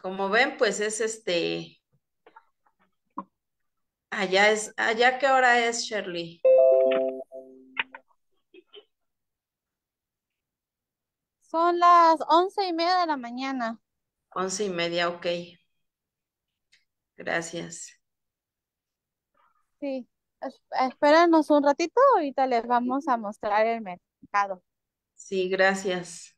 Como ven, pues es este, allá es, allá qué hora es, Shirley? Son las once y media de la mañana. Once y media, ok. Gracias. Sí, es- espéranos un ratito, ahorita les vamos a mostrar el mercado. Sí, gracias.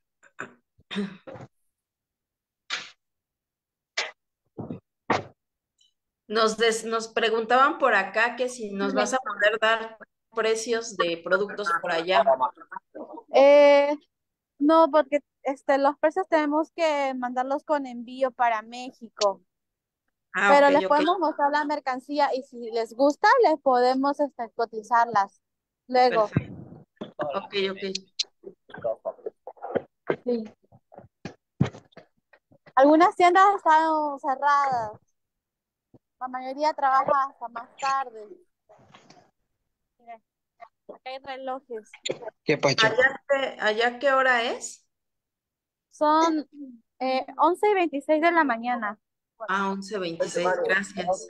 Nos, des- nos preguntaban por acá que si nos vas a poder dar precios de productos por allá. Eh, no, porque este, los precios tenemos que mandarlos con envío para México, Ah, pero les podemos mostrar la mercancía y si les gusta, les podemos este, cotizarlas luego. Perfecto. Ok, ok. Sí. Algunas tiendas están cerradas. La mayoría trabaja hasta más tarde. Mire, acá hay relojes. ¿Qué pacho? ¿Allá qué, allá qué hora es? Son eh, 11 y 26 de la mañana. Ah, 11.26, gracias.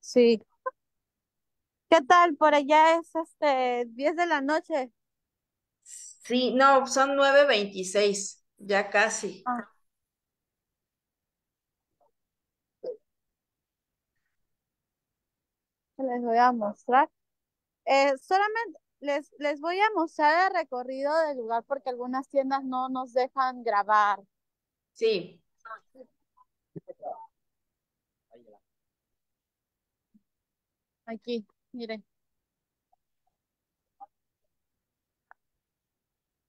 Sí. ¿Qué tal? Por allá es este 10 de la noche. Sí, no, son 9.26, ya casi. Ah. Les voy a mostrar. Eh, solamente les, les voy a mostrar el recorrido del lugar porque algunas tiendas no nos dejan grabar. Sí, Aquí, miren.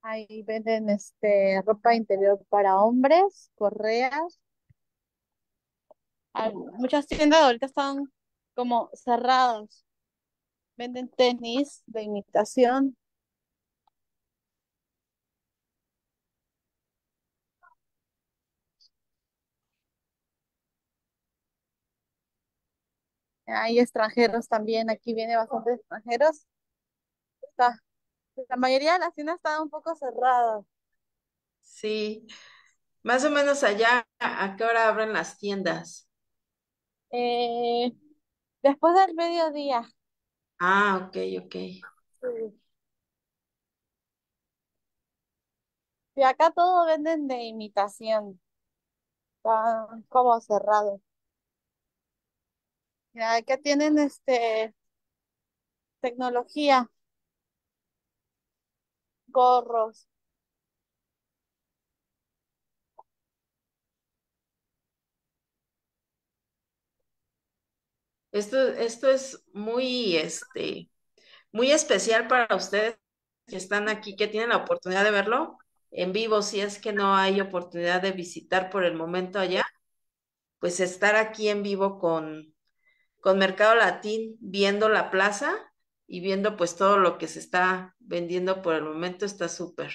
Ahí venden este ropa interior para hombres, correas. Muchas tiendas ahorita están como cerradas. Venden tenis de imitación. Hay extranjeros también. Aquí viene bastantes extranjeros. Está, la mayoría de las tiendas están un poco cerradas. sí. Más o menos allá, ¿a qué hora abren las tiendas? Eh, después del mediodía. Ah, ok, ok. Sí. Y acá todo venden de imitación. Están como cerrados. Mira, acá tienen este tecnología, gorros. Esto, esto es muy, este, muy especial para ustedes que están aquí, que tienen la oportunidad de verlo en vivo, si es que no hay oportunidad de visitar por el momento allá, pues estar aquí en vivo con, con Mercado Latín, viendo la plaza y viendo pues todo lo que se está vendiendo por el momento está súper.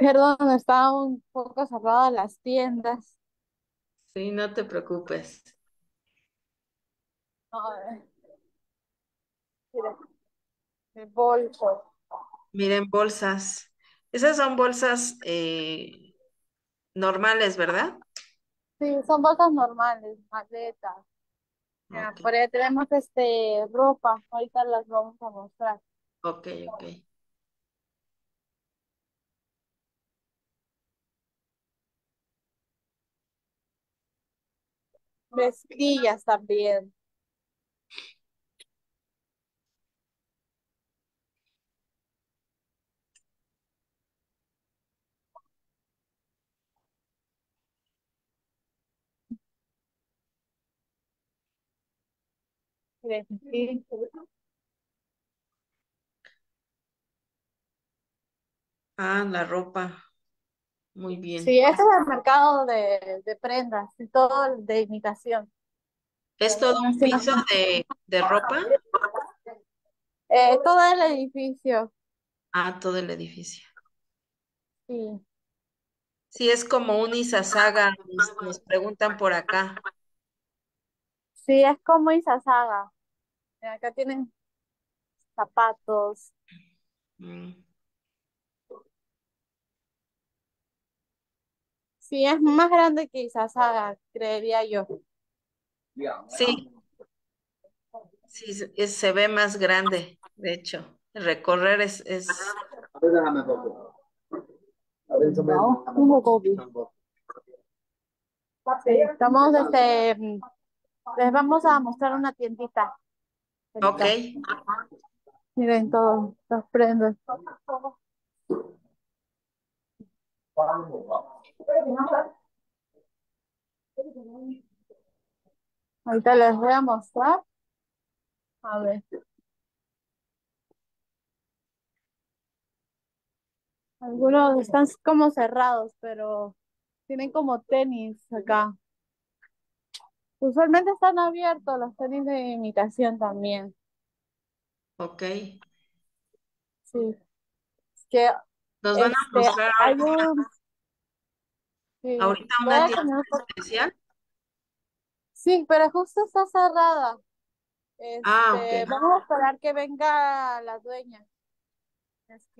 Perdón, están un poco cerradas las tiendas. Sí, no te preocupes. Mira, el bolso. Miren, bolsas. Esas son bolsas eh, normales, ¿verdad? Sí, son bolsas normales, maletas. Por ahí tenemos este ropa. Ahorita las vamos a mostrar. ok, ok. Mezclillas también. Ah, la ropa. Muy bien. Sí, este es el mercado de, de prendas y todo de imitación. ¿Es todo un piso de, de ropa? Eh, todo el edificio, Ah, todo el edificio. sí. Sí, es como un Izazaga, nos, nos preguntan por acá. Sí, es como. Mira, Acá tienen zapatos. Mm, Sí, es más grande que Izazaga, creería yo. Sí, sí, se es- se ve más grande, de hecho. Recorrer es, es, Sí, estamos, este, mm, les vamos a mostrar una tiendita. ok. Miren todas las prendas. Ahorita les voy a mostrar. A ver. Algunos están como cerrados, pero tienen como tenis acá. Usualmente están abiertos los tenis de imitación también. ok. Sí. Es que Nos van a este mostrar ahorita, un sí, ahorita una tienda poco- especial. Sí, pero justo está cerrada. Ah, Este, vamos a esperar que venga la dueña.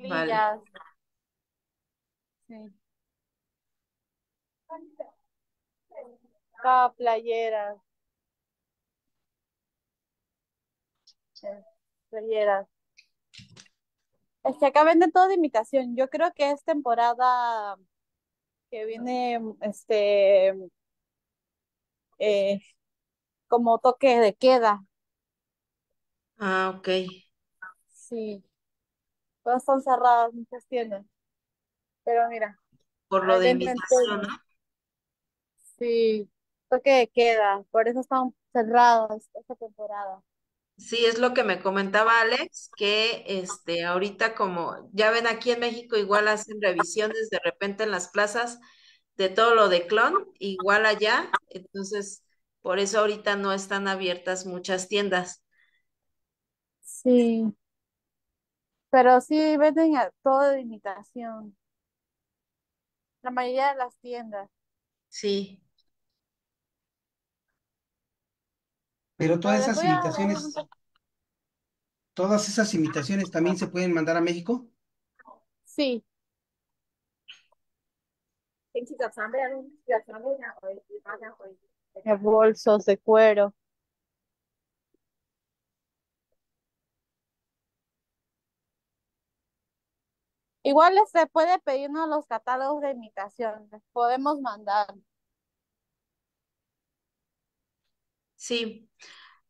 vale. Mezclillas. Sí. Acá playeras. eh, Playeras. Es que acá venden todo de imitación. Yo creo que es temporada que viene, este, eh, como toque de queda. Ah, ok. Sí, todas están cerradas, muchas tiendas. Pero mira, Por lo de invitación. ¿no? Sí, toque de queda. Por eso están cerradas esta temporada. Sí, es lo que me comentaba Alex, que este, ahorita como ya ven aquí en México igual hacen revisiones de repente en las plazas de todo lo de clon, igual allá, entonces por eso ahorita no están abiertas muchas tiendas. Sí, pero sí venden a- todo de imitación. La mayoría de las tiendas. Sí, Pero todas esas imitaciones, todas esas imitaciones también se pueden mandar a México. Sí, de bolsos de cuero. Igual se puede pedirnos los catálogos de imitación. Podemos mandar. Sí.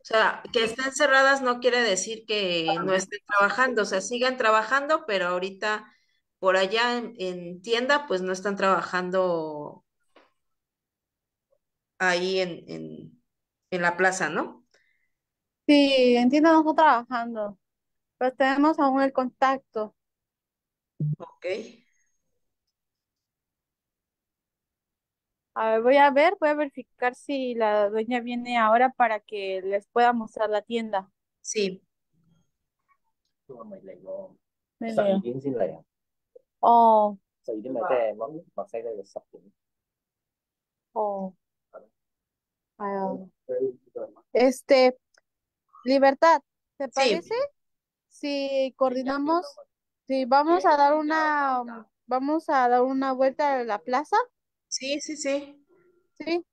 O sea, que estén cerradas no quiere decir que no estén trabajando, o sea, sigan trabajando, pero ahorita por allá en, en tienda pues no están trabajando ahí en, en, en la plaza, ¿no? Sí, entiendo, no está trabajando, pero tenemos aún el contacto. Ok. A ver, voy a ver, voy a verificar si la dueña viene ahora para que les pueda mostrar la tienda. Sí. Oh. Oh. Ah. Este, Libertad, ¿te parece? Si coordinamos, si vamos a dar una, vamos a dar una vuelta a la plaza sí, sí, sí. Sí.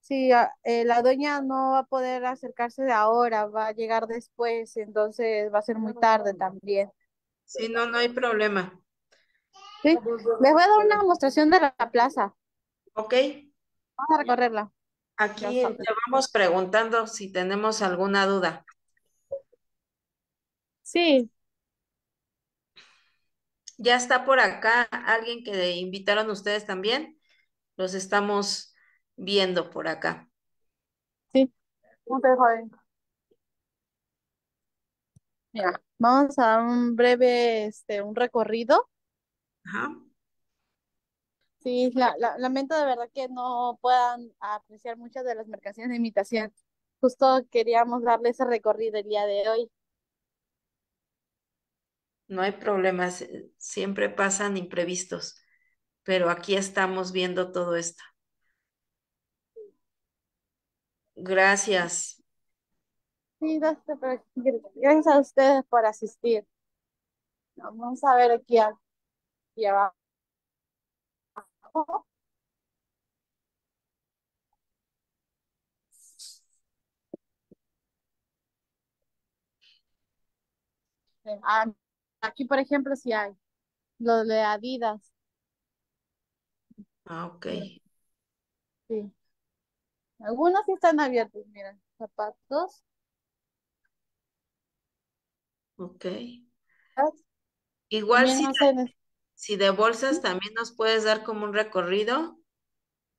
Sí, eh, la dueña no va a poder acercarse de ahora, va a llegar después, entonces va a ser muy tarde también. Sí, no, no hay problema. Sí, les voy a dar una demostración de la plaza. Ok, Vamos a recorrerla. aquí te vamos preguntando si tenemos alguna duda. Sí, Ya está por acá alguien que invitaron ustedes también. Los estamos viendo por acá. sí. Mira, vamos a dar un breve, este, un recorrido. Ajá. Sí, la, la- lamento de verdad que no puedan apreciar muchas de las mercancías de imitación. Justo queríamos darle ese recorrido el día de hoy. No hay problemas, eh, siempre pasan imprevistos, pero aquí estamos viendo todo esto. Gracias. Sí, gracias, a ustedes por asistir. Vamos a ver aquí, abajo. Ah, Aquí, por ejemplo, sí hay lo de Adidas. Ah, ok. Sí. Algunos sí están abiertos, miren, zapatos. Ok. Igual También si, no sé, ne- si de bolsas también nos puedes dar como un recorrido,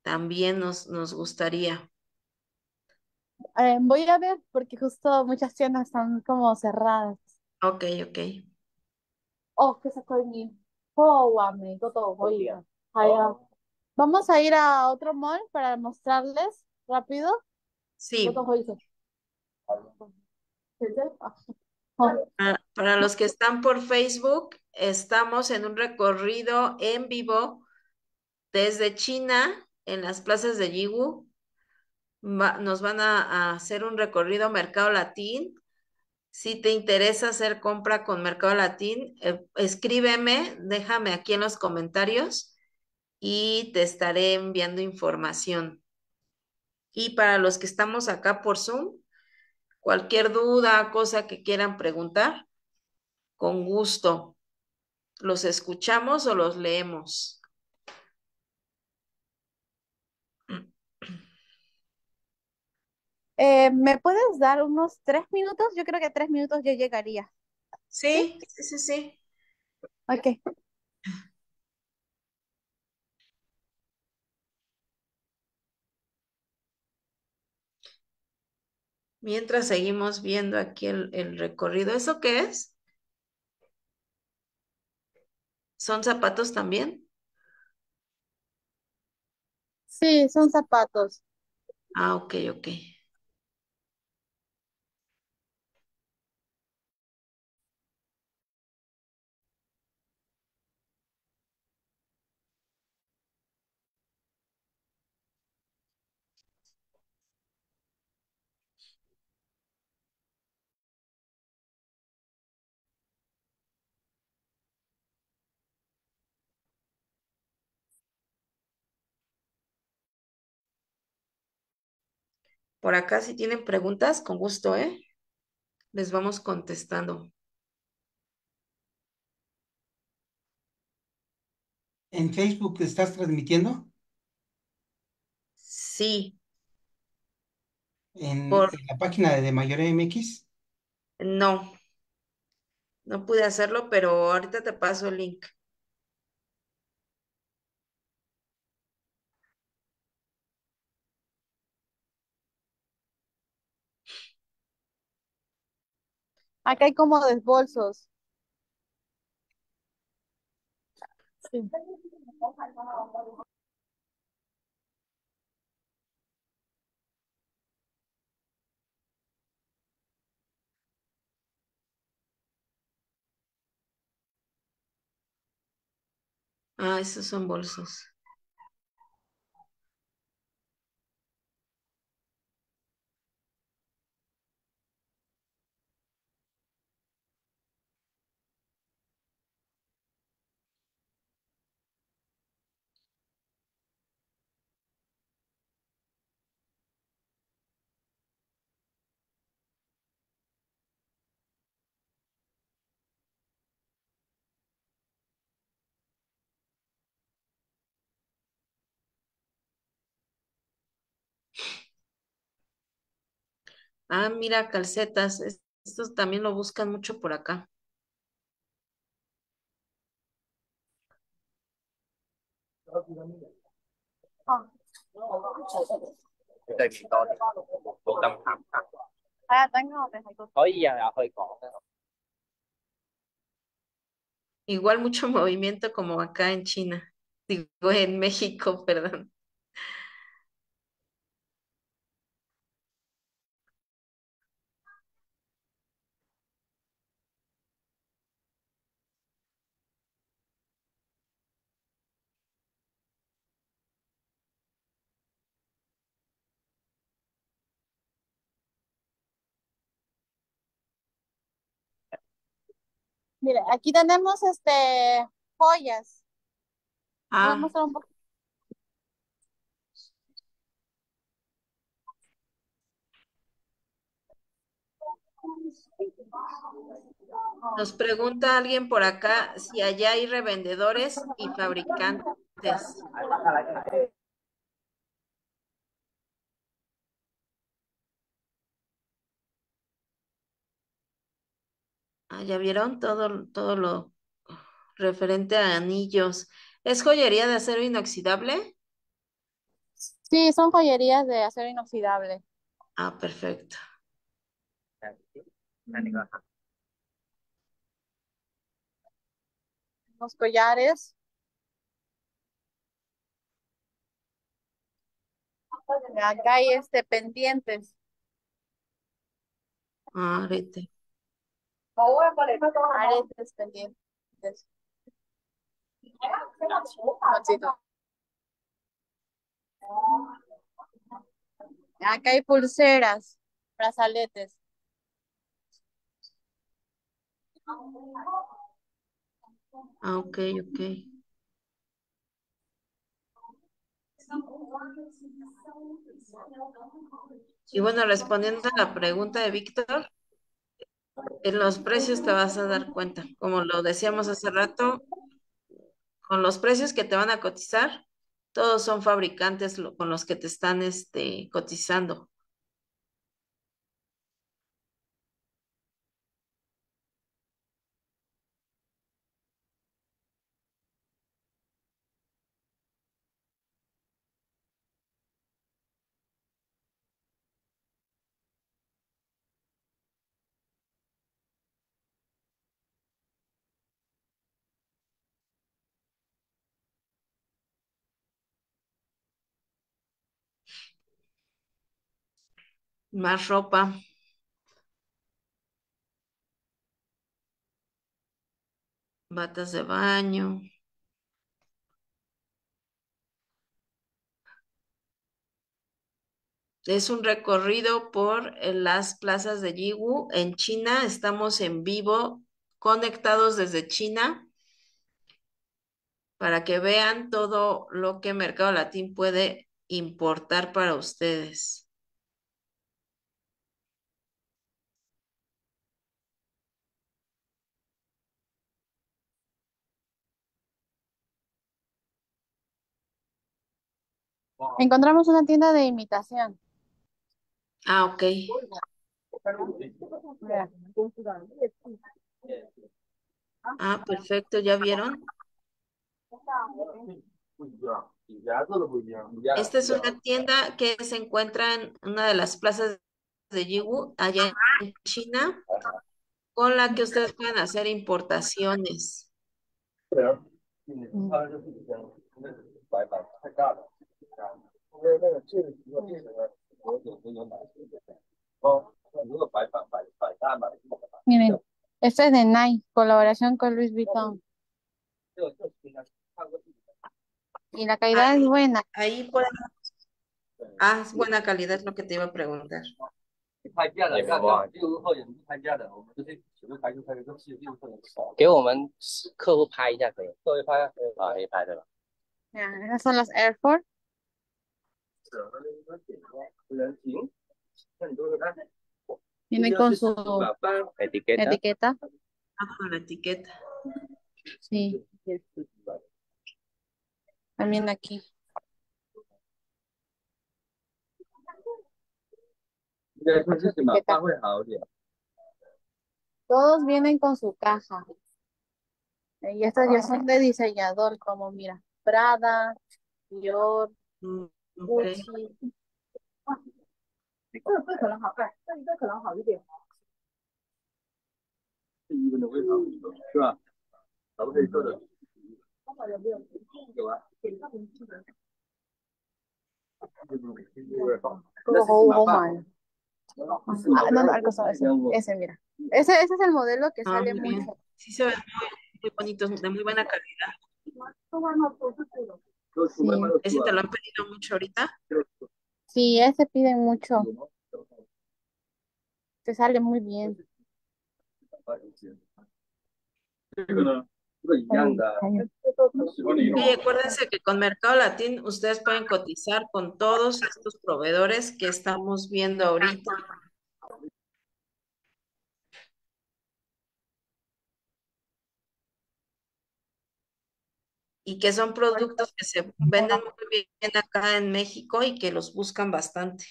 también nos, nos gustaría. eh, voy a ver porque justo muchas tiendas están como cerradas. Ok, ok. Oh, que se mi oh, ame, todo, a- allá. Vamos a ir a otro mall para mostrarles rápido. Sí, para, para los que están por Facebook, estamos en un recorrido en vivo desde China, en las plazas de Yiwu. Va- nos van a, a hacer un recorrido Mercado Latín. Si te interesa hacer compra con Mercado Latín, eh, escríbeme, déjame aquí en los comentarios y te estaré enviando información. Y para los que estamos acá por Zoom, cualquier duda, cosa que quieran preguntar, con gusto. ¿Los escuchamos o los leemos? Eh, ¿me puedes dar unos tres minutos? Yo creo que tres minutos yo llegaría. Sí, sí, sí, sí. Ok. Mientras seguimos viendo aquí el, el recorrido. ¿Eso qué es? ¿Son zapatos también? Sí, son zapatos. Ah, ok, ok. Por acá si tienen preguntas, con gusto, ¿eh? Les vamos contestando. ¿En Facebook estás transmitiendo? Sí, ¿En, por en la página de, de Mayor MX? no, no pude hacerlo, pero ahorita te paso el link. Acá hay como desbolsos. Sí. Ah, esos son bolsos. Ah, mira, calcetas. es- Estos también lo buscan mucho por acá. Ah, 对面多啲，冇咁咸黑。系啊，等我哋喺嗰可以日日去讲嘅。 Igual mucho movimiento como acá en China. Digo, en México, perdón. Mire, aquí tenemos este joyas. Voy a Ah, mostrar un nos pregunta alguien por acá si allá hay revendedores y fabricantes. Ah, ya vieron todo, todo lo referente a anillos. ¿Es joyería de acero inoxidable? Sí, son joyerías de acero inoxidable. Ah, perfecto. Los collares. Acá hay este pendientes. Ah, ahorita. Aretes pendientes. Mochito. Acá hay pulseras, brazaletes. Ah, ok, ok. Y bueno, respondiendo a la pregunta de Víctor, en los precios te vas a dar cuenta. Como lo decíamos hace rato, con los precios que te van a cotizar, todos son fabricantes con los que te están este, cotizando. Más ropa. Batas de baño. Es un recorrido por eh, las plazas de Yiwu en China. Estamos en vivo, conectados desde China, para que vean todo lo que Mercado Latín puede importar para ustedes. Encontramos una tienda de imitación. Ah, ok. Ah, perfecto, ¿ya vieron? Esta es una tienda que se encuentra en una de las plazas de Yiwu, allá en China, con la que ustedes pueden hacer importaciones. 那个白板太大了，因为那个这个一个这个我有有有买哦，如果白板摆摆大买这个 Miren, este es de Nike, colaboración con Louis Vuitton. 这这应该看过去 Y la calidad es buena. Ahí pueden... Ah, es buena calidad, es lo que te iba a preguntar. 拍价的，要要 六十后也不拍价的，我们就是只会拍就拍个都是六十后少。给我们客户拍一下可以？各位拍啊，啊，可以拍对吧？ Mira, esas son las Air Force. 人行，那你都是看。 Vienen con su Etiqueta. etiqueta. Ah, con la etiqueta. Sí, también aquí. 应该说是什么发会好一点。 Todos vienen con su caja. Y estas ya son de diseñador, como mira, Prada, Dior, Mm, ok. Gucci. 这衣服的味道是吧？可不可以做的？有啊。Como jugo humano. Ah, no, no, algo así, ese, ese, mira. Ese, ese es el modelo que Ah, sale muy bien. mucho. Sí se ven muy, muy bonitos, de muy buena calidad. Sí. ¿Ese te lo han pedido mucho ahorita? Sí, ese piden mucho. Te sale muy bien. Y acuérdense que con Mercado Latín ustedes pueden cotizar con todos estos proveedores que estamos viendo ahorita Y que son productos que se venden muy bien acá en México y que los buscan bastante.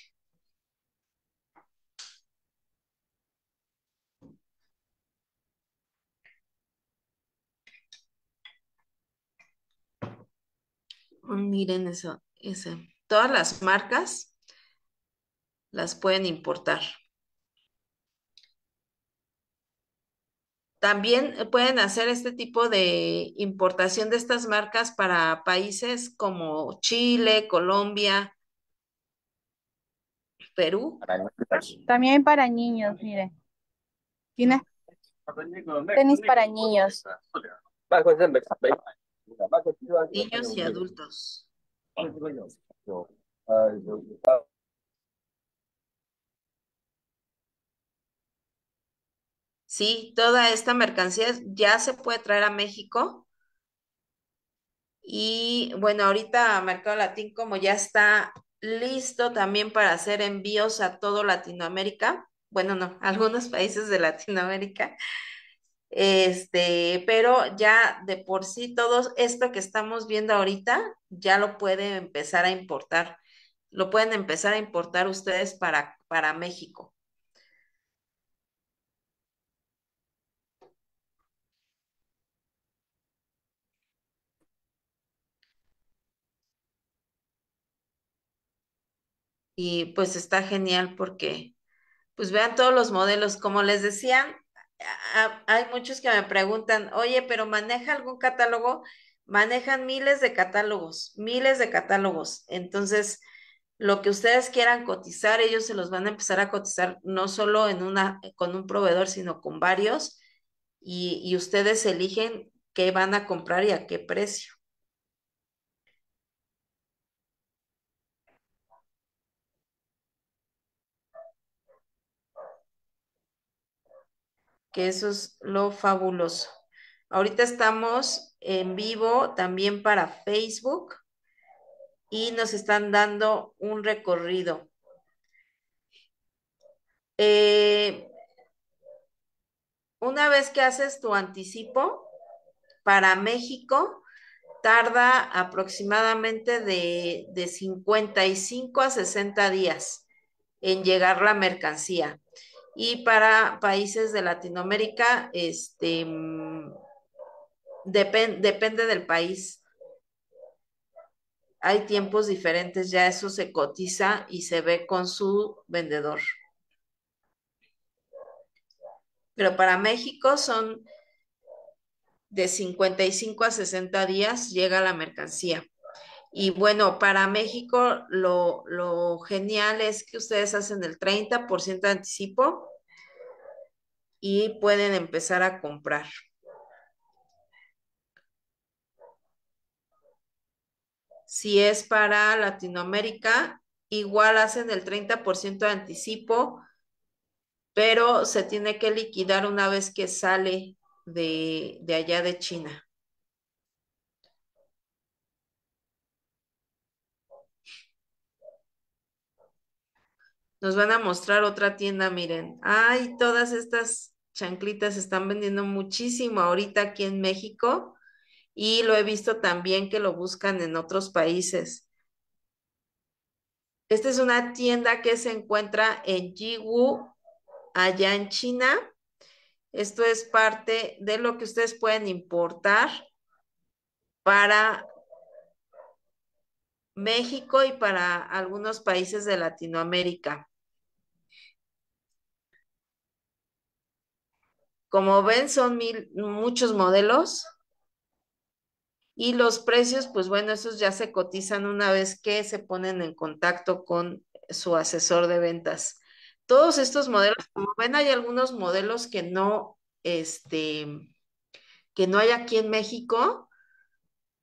Miren eso, ese. Todas las marcas las pueden importar. También eh, pueden hacer este tipo de importación de estas marcas para países como Chile, Colombia, Perú. También para niños, mire. Tienes tenis para niños. Niños y adultos. Sí, toda esta mercancía ya se puede traer a México. Y bueno, ahorita Mercado Latín como ya está listo también para hacer envíos a todo Latinoamérica. Bueno, no, algunos países de Latinoamérica. Este, pero ya de por sí todo esto que estamos viendo ahorita ya lo pueden empezar a importar. Lo pueden empezar a importar ustedes para, para México. Y pues está genial porque, pues vean todos los modelos. Como les decían, hay muchos que me preguntan, oye, pero ¿maneja algún catálogo? Manejan miles de catálogos, miles de catálogos. Entonces, lo que ustedes quieran cotizar, ellos se los van a empezar a cotizar no solo en una, con un proveedor, sino con varios. Y, y ustedes eligen qué van a comprar y a qué precio. Eso es lo fabuloso. Ahorita estamos en vivo también para Facebook y nos están dando un recorrido. Eh, una vez que haces tu anticipo para México, tarda aproximadamente de, de 55 a 60 días en llegar la mercancía. Y para países de Latinoamérica, este, mm, depen- depende del país. Hay tiempos diferentes, ya eso se cotiza y se ve con su vendedor. Pero para México son de 55 a 60 días llega la mercancía. Y bueno, para México lo, lo genial es que ustedes hacen el 30% de anticipo y pueden empezar a comprar. Si es para Latinoamérica, igual hacen el 30% de anticipo, pero se tiene que liquidar una vez que sale de, de allá de China. Nos van a mostrar otra tienda, miren. Ay, todas estas chanclitas están vendiendo muchísimo ahorita aquí en México y lo he visto también que lo buscan en otros países. Esta es una tienda que se encuentra en Yiwu, allá en China. Esto es parte de lo que ustedes pueden importar para México y para algunos países de Latinoamérica. Como ven, son mil, muchos modelos y los precios, pues bueno, esos ya se cotizan una vez que se ponen en contacto con su asesor de ventas. Todos estos modelos, como ven, hay algunos modelos que no, este, que no hay aquí en México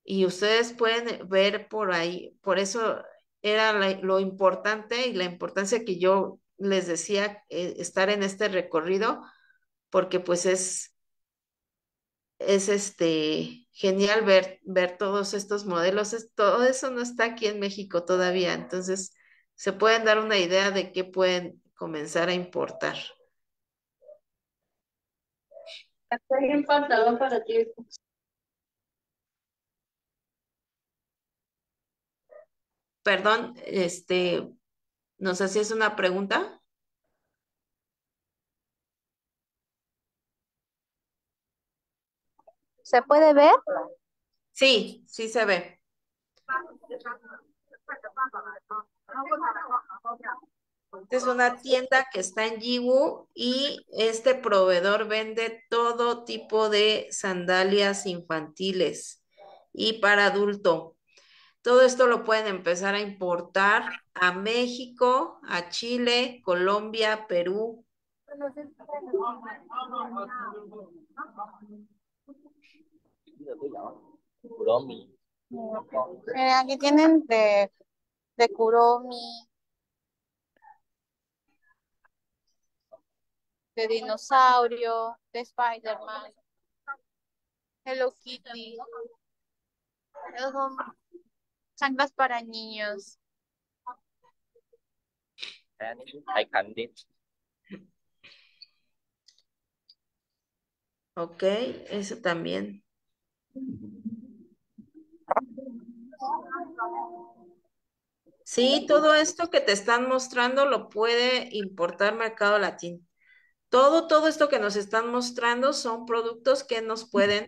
y ustedes pueden ver por ahí, por eso era lo importante y la importancia que yo les decía, eh, estar en este recorrido, porque pues es es este genial ver, ver todos estos modelos. Es- todo eso no está aquí en México todavía, entonces se pueden dar una idea de qué pueden comenzar a importar. Un pantalón para ti. Perdón, este, no sé si es una pregunta. ¿Se puede ver? Sí, sí se ve. Esta es una tienda que está en Yiwu y este proveedor vende todo tipo de sandalias infantiles y para adulto. Todo esto lo pueden empezar a importar a México, a Chile, Colombia, Perú. Miren, aquí tienen de, de Kuromi, de dinosaurio, de Spider-Man, Hello Kitty. Chanclas para niños. Hay candy. Ok, eso también. Sí, todo esto que te están mostrando lo puede importar Mercado Latino. Todo, todo esto que nos están mostrando son productos que nos pueden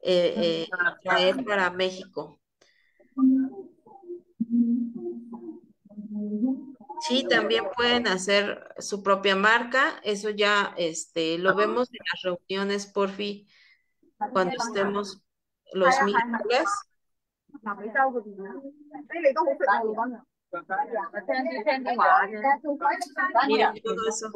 eh, eh, traer para México. Sí, también pueden hacer su propia marca. Eso ya este, lo vemos en las reuniones, porfi, cuando estemos los miércoles. Miren todo eso.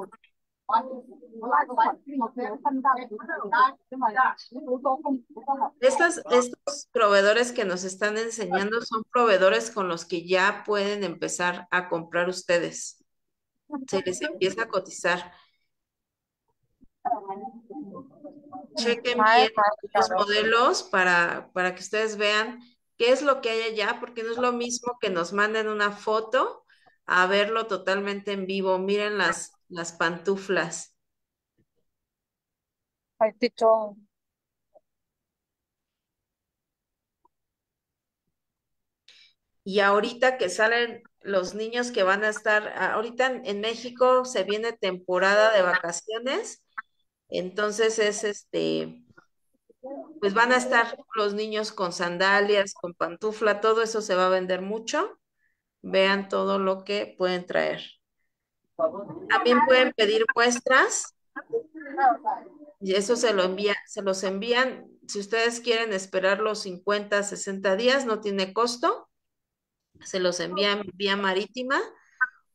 Estas, estos proveedores que nos están enseñando son proveedores con los que ya pueden empezar a comprar ustedes. Se les empieza a cotizar. Chequen bien los modelos para, para que ustedes vean qué es lo que hay allá, porque no es lo mismo que nos manden una foto a verlo totalmente en vivo. Miren las, las pantuflas. Y ahorita que salen los niños que van a estar, ahorita en México se viene temporada de vacaciones, entonces es este, pues van a estar los niños con sandalias, con pantufla, todo eso se va a vender mucho. Vean todo lo que pueden traer. También pueden pedir muestras y eso se lo envía, se los envían. Si ustedes quieren esperar los 50, 60 días, no tiene costo. Se los envían vía marítima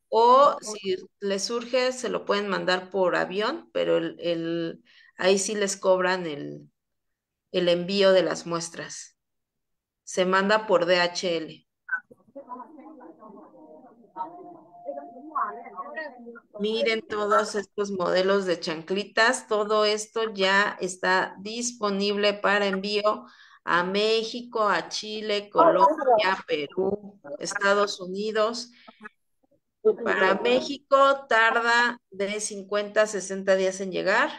o si les surge, se lo pueden mandar por avión, pero el, el- ahí sí les cobran el, el envío de las muestras. Se manda por DHL. Miren todos estos modelos de chanclitas, todo esto ya está disponible para envío a México, a Chile, Colombia, Perú, Estados Unidos. Para México tarda de 50 a 60 días en llegar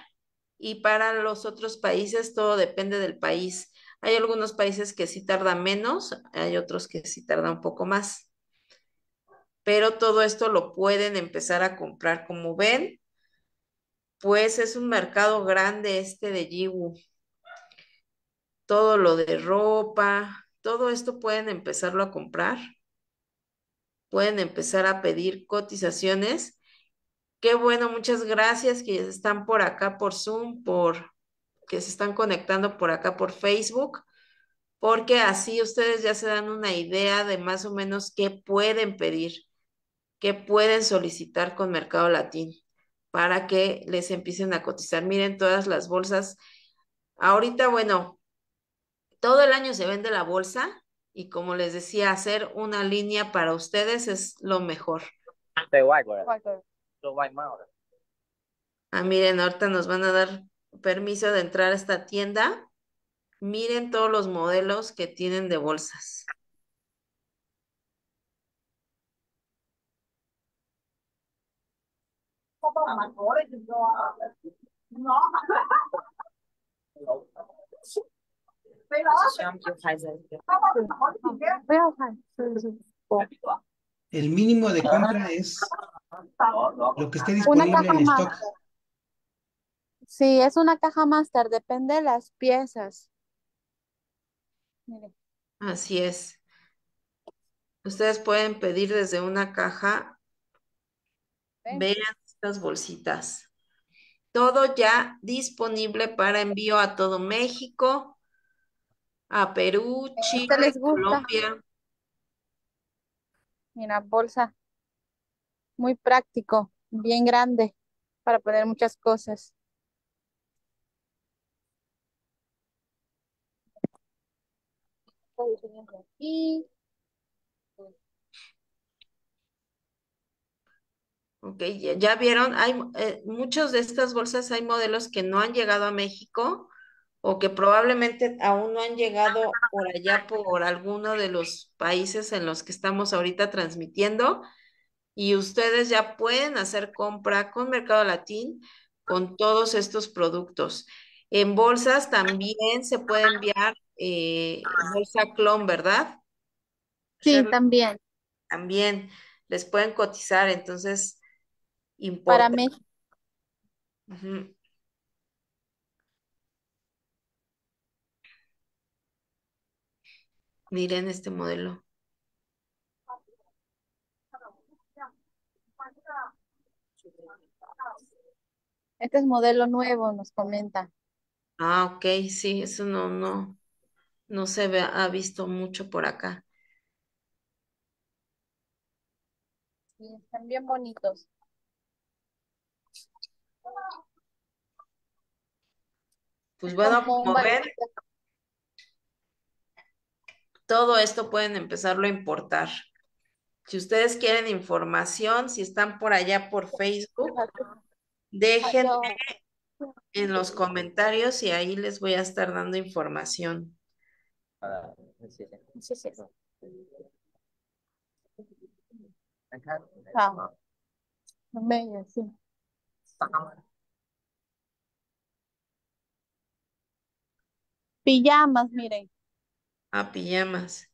y para los otros países todo depende del país. Hay algunos países que sí tardan menos, hay otros que sí tardan un poco más pero todo esto lo pueden empezar a comprar. Como ven, pues es un mercado grande este de Yiwu. Todo lo de ropa, todo esto pueden empezarlo a comprar. Pueden empezar a pedir cotizaciones. Qué bueno, muchas gracias que están por acá por Zoom, por que se están conectando por acá por Facebook, porque así ustedes ya se dan una idea de más o menos qué pueden pedir que pueden solicitar con Mercado Latín para que les empiecen a cotizar. Miren todas las bolsas. Ahorita, bueno, todo el año se vende la bolsa y como les decía, hacer una línea para ustedes es lo mejor. Ah, miren, ahorita nos van a dar permiso de entrar a esta tienda. Miren todos los modelos que tienen de bolsas. El mínimo de compra es lo que esté disponible en stock. Sí, es una caja máster, depende de las piezas. Así es. Ustedes pueden pedir desde una caja. Vean estas bolsitas. Todo ya disponible para envío a todo México, a Perú, Chile, Colombia. Mira, bolsa. Muy práctico, bien grande para poner muchas cosas. Ok, ya, vieron, hay eh, muchos de estas bolsas, hay modelos que no han llegado a México o que probablemente aún no han llegado por allá por alguno de los países en los que estamos ahorita transmitiendo y ustedes ya pueden hacer compra con Mercado Latín con todos estos productos. En bolsas también se puede enviar eh, bolsa clon, ¿verdad? Sí, también. También les pueden cotizar, entonces Para México. Miren este modelo. Este es modelo nuevo, nos comenta. Ah, ok, sí, eso no, no, no se ve, ha visto mucho por acá. Sí, están bien bonitos. Pues bueno, como ven, todo esto pueden empezarlo a importar. Si ustedes quieren información, si están por allá por Facebook, déjenme en los comentarios y ahí les voy a estar dando información. Pijamas, miren. Ah, pijamas.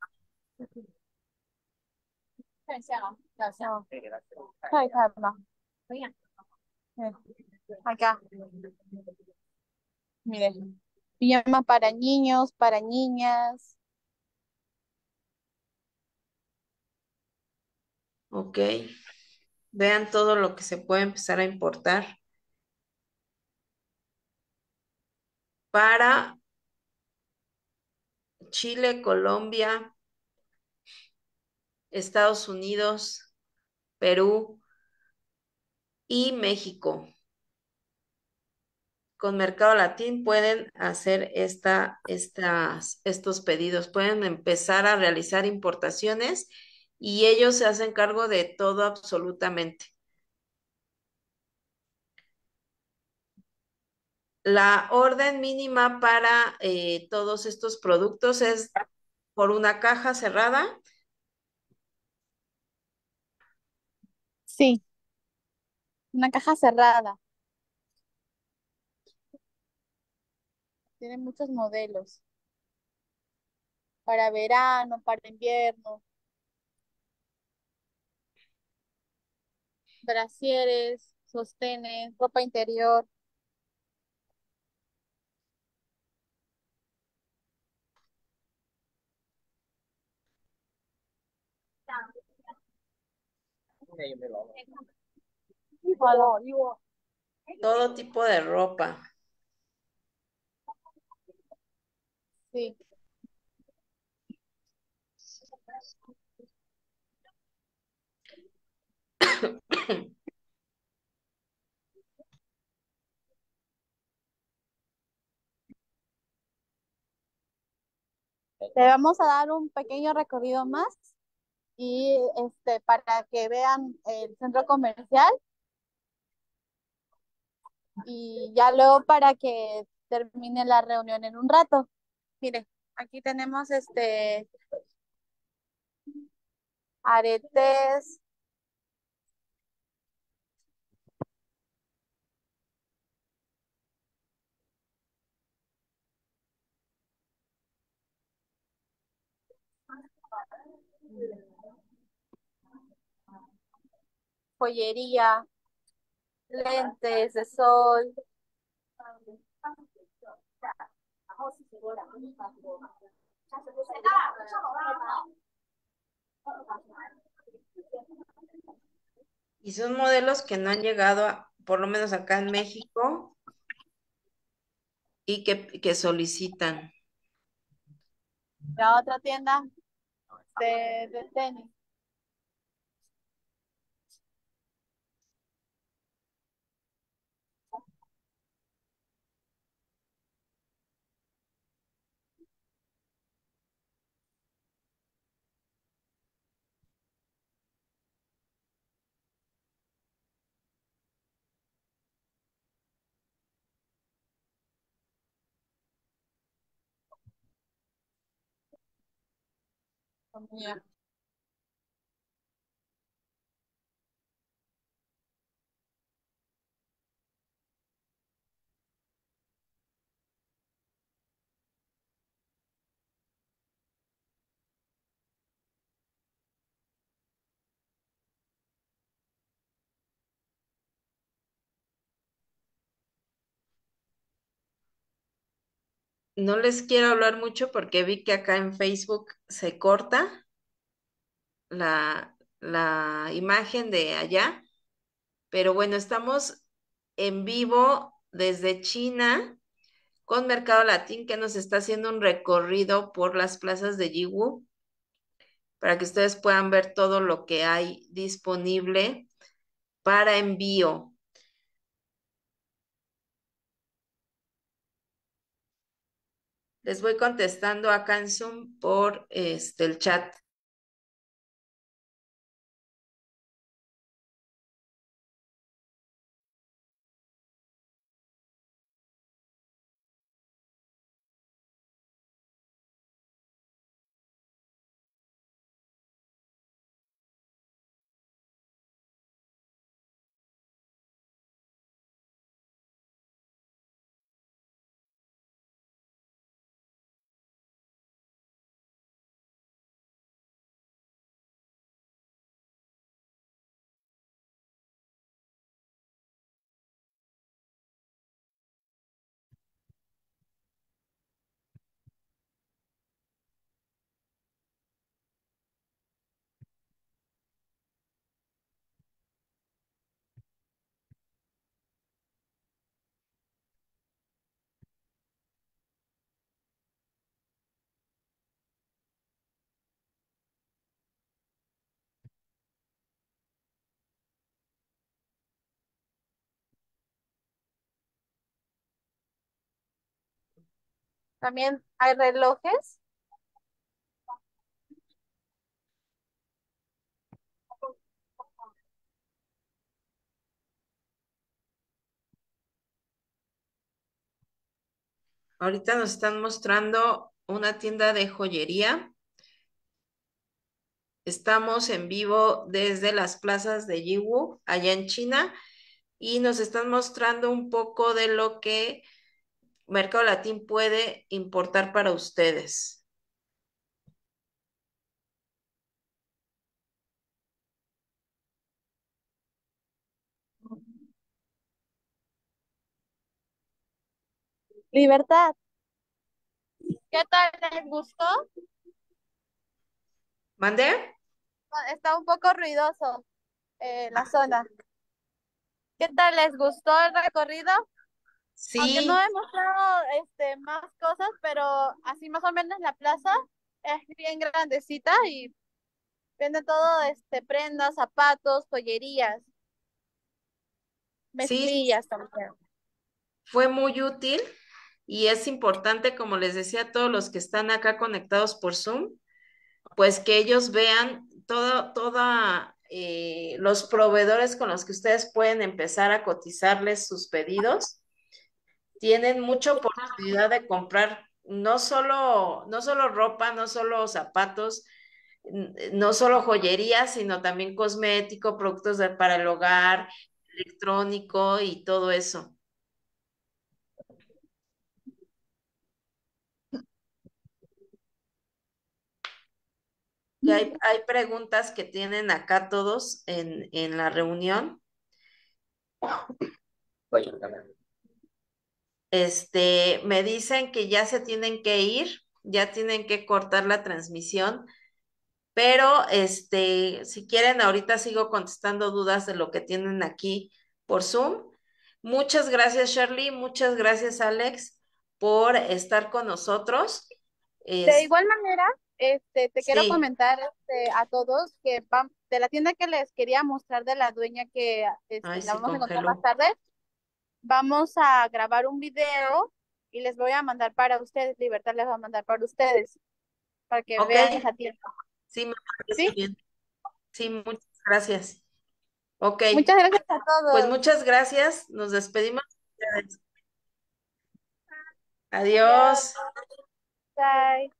Acá. Miren, pijama para niños, para niñas. Ok. Vean todo lo que se puede empezar a importar. Para Chile, Colombia, Estados Unidos, Perú y México con Mercado Latín pueden hacer esta, estas, estos pedidos, pueden empezar a realizar importaciones y ellos se hacen cargo de todo absolutamente. La orden mínima para eh, todos estos productos es por una caja cerrada. Sí, una caja cerrada. Tiene muchos modelos. Para verano, para invierno. Brasieres, sostenes, ropa interior. Todo tipo de ropa. Sí. Le vamos a dar un pequeño recorrido más y este para que vean el centro comercial y ya luego para que termine la reunión en un rato. Mire, aquí tenemos este aretes. Joyería, lentes de sol. Y son modelos que no han llegado, por lo menos acá en México, y que, que solicitan. La otra tienda de, de tenis. 你 No les quiero hablar mucho porque vi que acá en Facebook se corta la, la imagen de allá, pero bueno, estamos en vivo desde China con Mercado Latín que nos está haciendo un recorrido por las plazas de Yiwu para que ustedes puedan ver todo lo que hay disponible para envío. Les voy contestando acá en por este, el chat. También hay relojes. Ahorita nos están mostrando una tienda de joyería. Estamos en vivo desde las plazas de Yiwu, allá en China, y nos están mostrando un poco de lo que Mercado Latín puede importar para ustedes. Libertad. ¿Qué tal les gustó? ¿Mande? Está un poco ruidoso eh, la zona. ¿Qué tal les gustó el recorrido? Sí. Aunque no he mostrado este, más cosas, pero así más o menos la plaza es bien grandecita y vende todo, este, prendas, zapatos, joyerías, mezclillas también. Fue muy útil y es importante, como les decía a todos los que están acá conectados por Zoom, pues que ellos vean todo, toda eh, los proveedores con los que ustedes pueden empezar a cotizarles sus pedidos tienen mucha oportunidad de comprar no solo, no solo ropa, no solo zapatos, no solo joyería, sino también cosmético, productos para el hogar, electrónico y todo eso. hay, hay, preguntas que tienen acá todos en, en la reunión. Este, me dicen que ya se tienen que ir, ya tienen que cortar la transmisión, pero este, si quieren, ahorita sigo contestando dudas de lo que tienen aquí por Zoom. Muchas gracias, Shirley, muchas gracias, Alex, por estar con nosotros. De igual manera, este, te quiero comentar este, a todos que de la tienda que les quería mostrar de la dueña que este, la vamos a encontrar más tarde, vamos a grabar un video y les voy a mandar para ustedes, Libertad les va a mandar para ustedes, para que vean esa tienda. Sí, me ¿Sí? bien. Sí, muchas gracias. Ok. Muchas gracias a todos. Pues muchas gracias, nos despedimos. Adiós. Bye.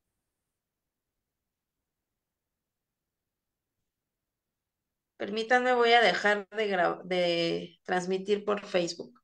Permítanme, voy a dejar de, de transmitir por Facebook.